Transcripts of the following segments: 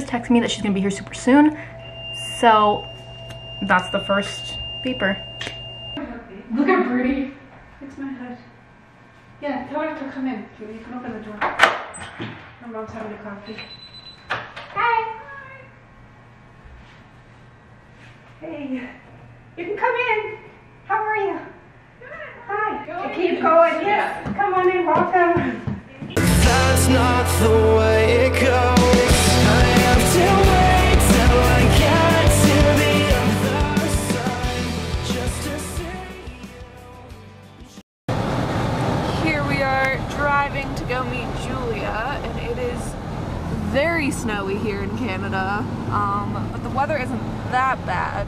just texted me that she's gonna be here super soon. So that's the first paper. Look at Birdie. Fix my head. Yeah, tell her to come in. You can open the door. Her mom's having a coffee. Hi. Hey. You can come in. How are you? Hi. Keep going. Yes. Come on in. Welcome. That's not the way here in Canada, um, but the weather isn't that bad.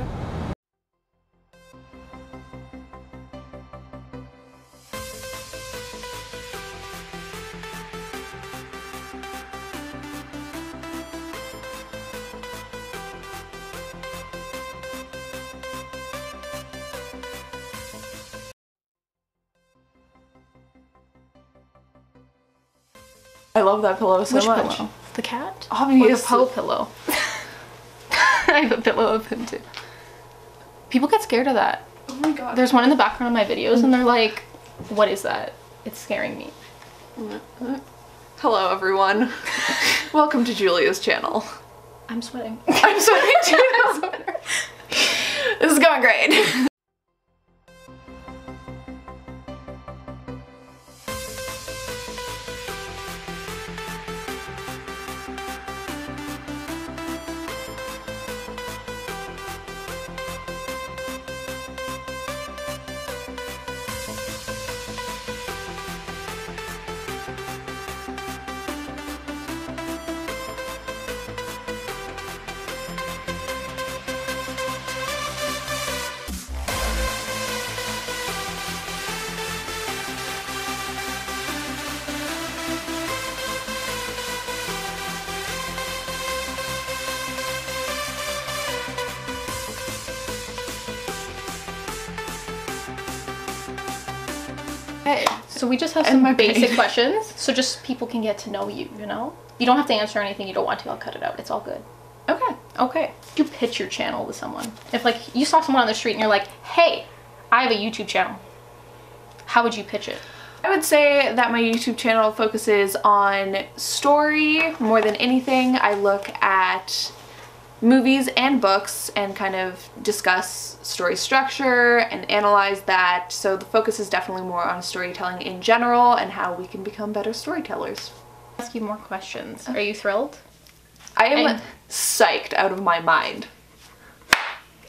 I love that pillow so Which much. pillow? The cat? Obviously. Or the Poe pillow? I have a pillow of him too. People get scared of that. Oh my god. There's one in the background of my videos and they're like, what is that? It's scaring me. Hello everyone. Welcome to Julia's channel. I'm sweating. I'm sweating too. this is going great. Okay, so we just have some my basic questions, so just people can get to know you, you know? You don't have to answer anything you don't want to, I'll cut it out. It's all good. okay. Okay. You pitch your channel to someone. If like you saw someone on the street and you're like, hey, I have a YouTube channel. How would you pitch it? I would say that my YouTube channel focuses on story more than anything. I look at movies and books and kind of discuss story structure and analyze that. So the focus is definitely more on storytelling in general and how we can become better storytellers. Ask you more questions. Are you thrilled? I am And- psyched out of my mind.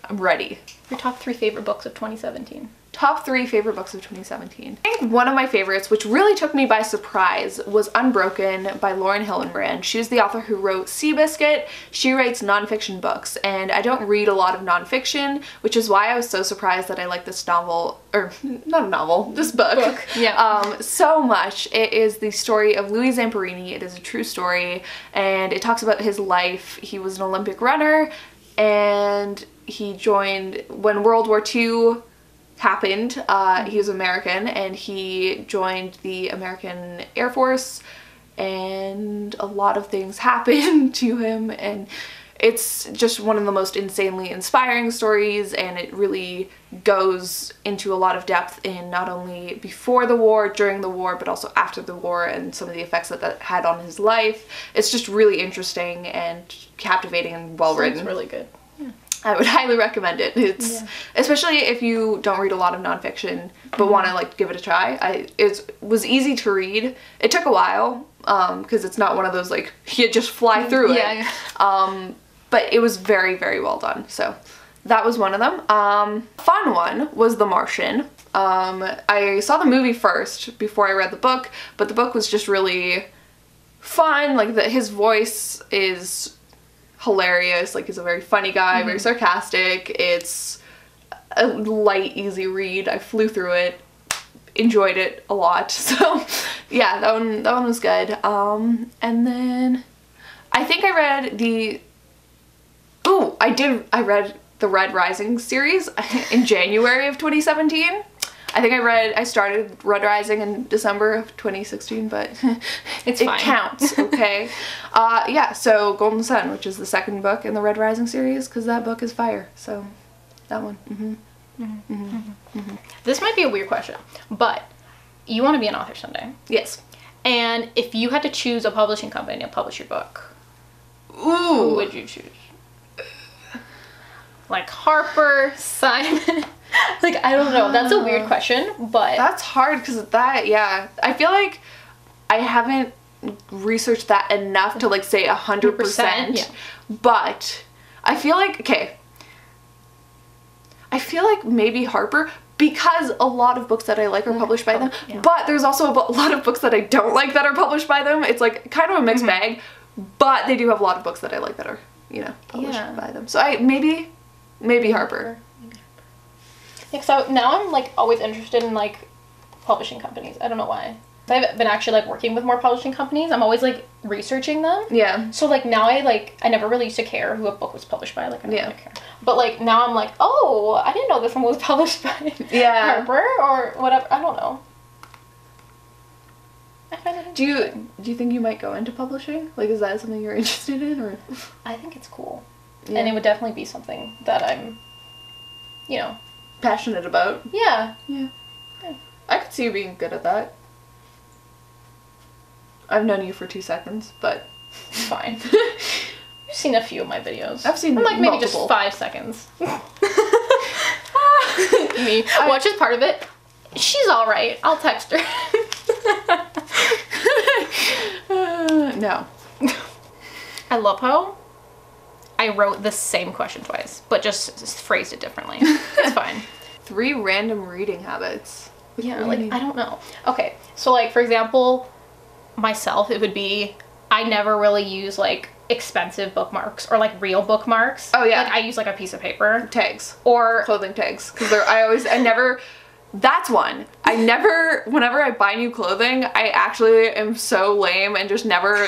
I'm ready. Your top three favorite books of 2017. Top three favorite books of 2017. I think one of my favorites, which really took me by surprise, was Unbroken by Lauren Hillenbrand. She was the author who wrote Seabiscuit. She writes nonfiction books, and I don't read a lot of nonfiction, which is why I was so surprised that I like this novel, or not a novel, this book, Book, yeah. um, so much. It is the story of Louis Zamperini. It is a true story, and it talks about his life. He was an Olympic runner, and he joined when World War II happened. Uh, he was American and he joined the American Air Force and a lot of things happened to him and it's just one of the most insanely inspiring stories and it really goes into a lot of depth in not only before the war, during the war, but also after the war and some of the effects that that had on his life. It's just really interesting and captivating and well written. It's really good. I would highly recommend it. It's especially if you don't read a lot of nonfiction but Mm-hmm. want to like give it a try. I it was easy to read. It took a while um because it's not one of those like you just fly through Yeah, it. yeah. Um but it was very very well done. So that was one of them. Um fun one was The Martian. Um I saw the movie first before I read the book, but the book was just really fun. Like the, his voice is hilarious. Like he's a very funny guy, very sarcastic. It's a light, easy read. I flew through it, enjoyed it a lot. So yeah, that one that one was good. Um, and then I think I read the. Oh, I did. I read the Red Rising series in January of 2017. I think I read I started Red Rising in December of 2016, but It's it fine. counts, okay? uh, yeah, so Golden Son, which is the second book in the Red Rising series, because that book is fire. So that one. hmm This might be a weird question, but you want to be an author someday. Yes. And if you had to choose a publishing company to publish your book, who would you choose? Like Harper, Simon. like I don't know. That's a weird question, but That's hard because that, yeah. I feel like I haven't researched that enough to like say a hundred 100%, yeah. But I feel like okay. I feel like maybe Harper because a lot of books that I like are published by them. yeah. But there's also a lot of books that I don't like that are published by them. It's like kind of a Mm-hmm. mixed bag. But they do have a lot of books that I like that are you know published Yeah. by them. So I maybe maybe Harper. Yeah, so now I'm like always interested in like publishing companies. I don't know why. I've been actually like working with more publishing companies. I'm always like researching them. Yeah. So like now I like I never really used to care who a book was published by. Like I don't Yeah. really care. But like now I'm like, oh, I didn't know this one was published by Yeah. Harper or whatever. I don't know. I find it Do you do you think you might go into publishing? Like, is that something you're interested in, or? I think it's cool, Yeah. and it would definitely be something that I'm, you know, passionate about? yeah. Yeah. I could see you being good at that. I've known you for two seconds, but fine. You've seen a few of my videos. I've seen I'm like maybe just five seconds. Me watches part of it. She's all right. I'll text her. Uh, no. I love how I wrote the same question twice, but just s- phrased it differently. It's fine. Three random reading habits. Yeah, What like mean? I don't know. Okay, so like for example, myself, it would be I never really use like expensive bookmarks or like real bookmarks. Oh, yeah. Like I use like a piece of paper tags, or clothing tags, because they're. I always. I never. That's one. I never. Whenever I buy new clothing, I actually am so lame and just never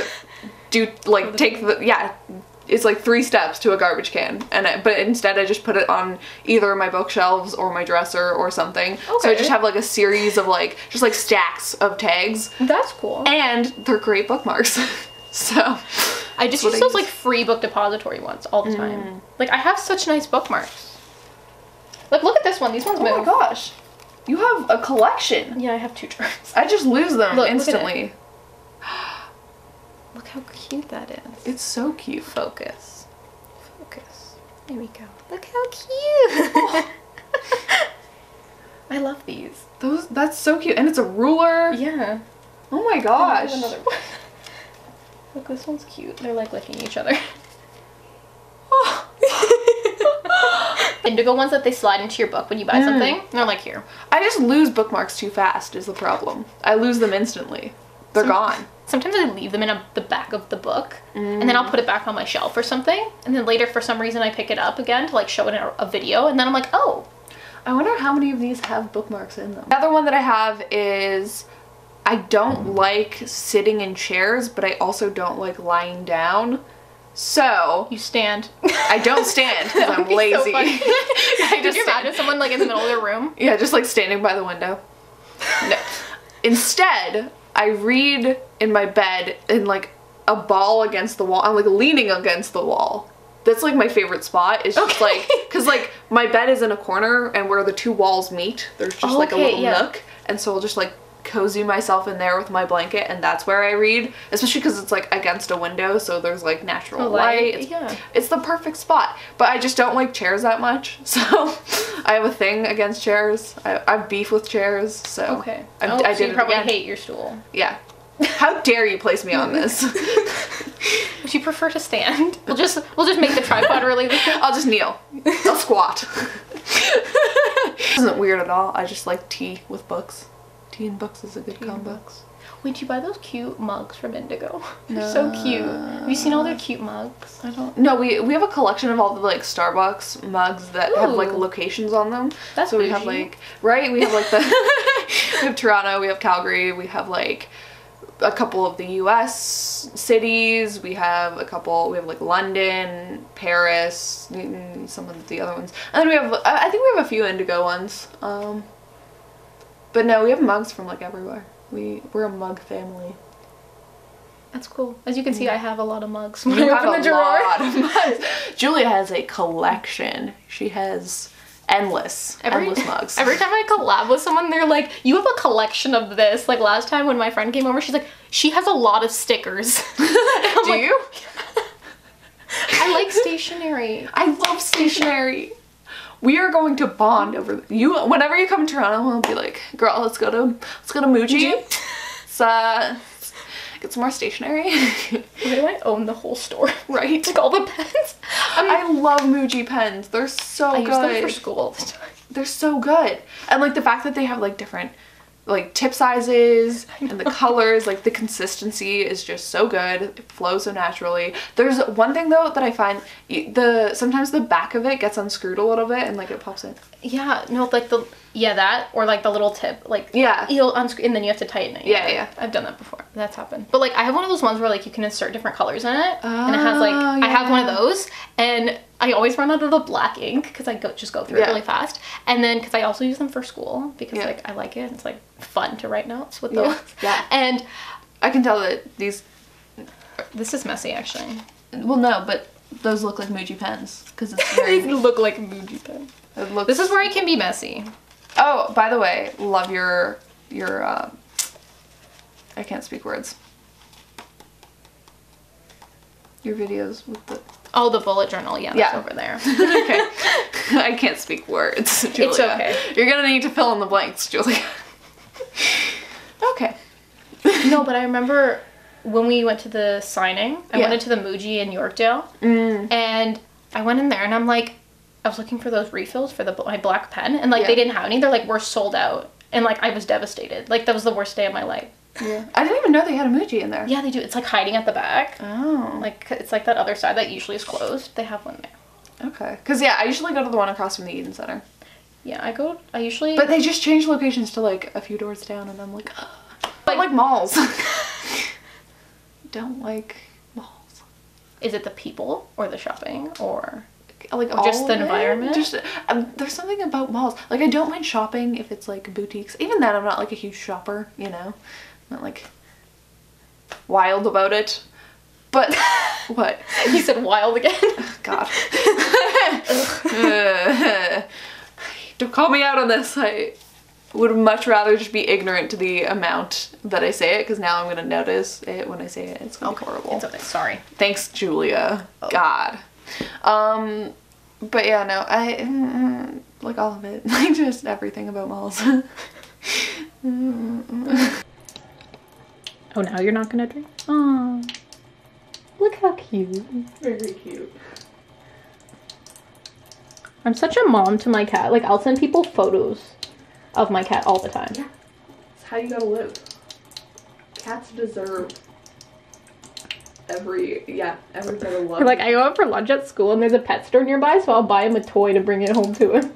do like take the yeah. It's like three steps to a garbage can, and I, but instead I just put it on either my bookshelves or my dresser or something. So I just have like a series of like just like stacks of tags, that's cool. and they're great bookmarks. so I just use I those use. like free book depository ones all the time. Mm. Like I have such nice bookmarks. Like look at this one. These ones oh my gosh, you have a collection. Yeah, I have two drawers. I just lose them Look, look at it. instantly. Look how cute that is. It's so cute. Focus. Focus. There we go. Look how cute. I love these. Those that's so cute, and it's a ruler. Yeah. Oh my gosh. Another one. Look, this one's cute. They're like licking each other. Indigo ones that they slide into your book when you buy mm. something. They're like here. I just lose bookmarks too fast. Is the problem? I lose them instantly. They're Some- gone. Sometimes I leave them in a, the back of the book, and then I'll mm. put it back on my shelf or something. And then later, for some reason, I pick it up again to like show it in a, a video, and then I'm like, oh, I wonder how many of these have bookmarks in them. Another one that I have is I don't like sitting in chairs, but I also don't like lying down. So you stand. I don't stand because I'm would be so lazy. funny. I Could just you stand- imagine someone like in the middle of their room? Yeah, just like standing by the window. No. Instead, I read in my bed in like a ball against the wall. I'm like leaning against the wall. That's like my favorite spot. Is just Okay. like because like my bed is in a corner and where the two walls meet, there's just like a little yeah. nook, and so I'll just like cozy myself in there with my blanket, and that's where I read. Especially because it's like against a window, so there's like natural light. light, It's, yeah. it's the perfect spot. But I just don't like chairs that much, so I have a thing against chairs. I, I have beef with chairs, so Okay. I, oh, I so you probably hate your stool. Yeah. How dare you place me on this? Would you prefer to stand? We'll just we'll just make the tripod really. I'll just kneel. I'll squat. this isn't weird at all. I just like tea with books. Tea and books is a good combo. Wait, you buy those cute mugs from Indigo? They're so cute. Have you seen all their cute mugs? I don't. No, we we have a collection of all the like Starbucks mugs that have like locations on them. That's so we have like right. We have like the we have Toronto. We have Calgary. We have like a couple of the U.S. cities. We have a couple. We have like London, Paris, some of the other ones, and then we have. I I think we have a few Indigo ones. Um, But no, we have mugs from like everywhere. We we're a mug family. That's cool. As you can see, I have a lot of mugs. When You I have open a the drawer. lot of mugs. Julia has a collection. She has endless, endless mugs. Every time I collab with someone, they're like, "You have a collection of this." Like last time when my friend came over, she's like, "She has a lot of stickers." Do like, you? I like stationery. I love stationery. We are going to bond over you. Whenever you come to Toronto, we'll be like, "Girl, let's go to let's go to Muji. Let's uh, get some more stationery." Why do I own the whole store? right. Like all the pens. I love Muji pens. They're so I use good. them for school all the time. They're so good. And like the fact that they have like different like tip sizes and the colors, like the consistency is just so good. It flows so naturally. There's one thing though that I find the sometimes the back of it gets unscrewed a little bit and like it pops in. Yeah, no, like the yeah that or like the little tip, like Yeah. you'll unscrew and then you have to tighten it. Yeah, yeah. I've done that before. That's happened. But like I have one of those ones where like you can insert different colors in it, and it has like Oh, I have one of ah, those, and I always run out of the black ink because I go just go through Yeah. it really fast, and then because I also use them for school because Yeah. like I like it. It's like fun to write notes with Yeah, those. yeah. And I can tell that these this is messy actually. well no, but those look like Muji pens because it's very These look like Muji pens. it looks This is where it can be messy. Oh, by the way, love your your uh I can't speak words. Your videos with the Oh, the bullet journal. Yeah, that's Yeah. over there. okay. I can't speak words, Julia. It's okay. You're gonna need to fill in the blanks, Julia. okay. no, but I remember when we went to the signing, I Yeah. went into the Muji in Yorkdale, Mm. and I went in there and I'm like, I was looking for those refills for the my black pen, and like Yeah. they didn't have any. They're like, we're sold out, and like I was devastated. Like that was the worst day of my life. Yeah. I didn't even know they had a Muji in there. Yeah, they do. It's like hiding at the back. Oh. Like it's like that other side that usually is closed. They have one there. Okay. Cause yeah, I usually go to the one across from the Eaton Center, Yeah, I go. I usually. but they just changed locations to like a few doors down, and I'm like, but like malls. Don't like malls. is it the people or the shopping or? like Or just the environment? Just um, there's something about malls. Like I don't mind shopping if it's like boutiques. Even then, I'm not like a huge shopper. You know, not like wild about it. But what? He said wild again. God. Uh, don't call me out on this. I would much rather just be ignorant to the amount that I say it because now I'm gonna notice it when I say it. It's gonna be horrible. It's okay. Sorry. Thanks, Julia. God. Um, but yeah, no, I like all of it, like just everything about malls. Oh, now you're not gonna drink? Oh, look how cute. Very cute. I'm such a mom to my cat. Like, I'll send people photos of my cat all the time. Yeah, It's how you gotta live. Cats deserve every yeah every bit of love. Like, I go out for lunch at school and there's a pet store nearby, so I'll buy him a toy to bring it home to him.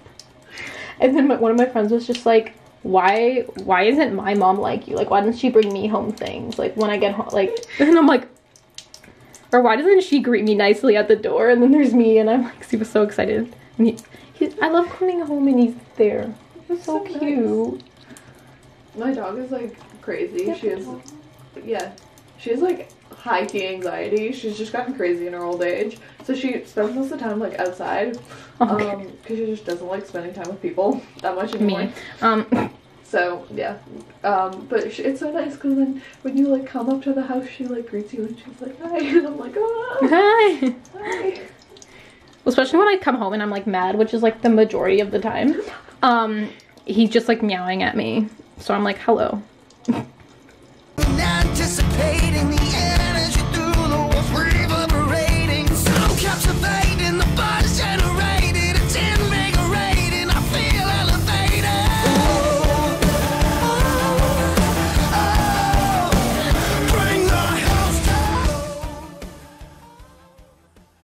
And then my, one of my friends was just like, why why isn't my mom like you? Like, why doesn't she bring me home things? Like, when I get home, like, and I'm like, or why doesn't she greet me nicely at the door? And then there's me, and I'm like, he was so excited. And he, he I love coming home and he's there. It's so, so nice. cute. My dog is like crazy. She has yeah, she has like high key anxiety. She's just gotten crazy in her old age. So she spends most of the time like outside. Okay. Um, because she just doesn't like spending time with people that much anymore. Me. Um, So yeah, um, but sh it's so nice because then when you like come up to the house, she like greets you and she's like hi, and I'm like oh hi. hi. especially when I come home and I'm like mad, which is like the majority of the time. Um, he's just like meowing at me, so I'm like, hello.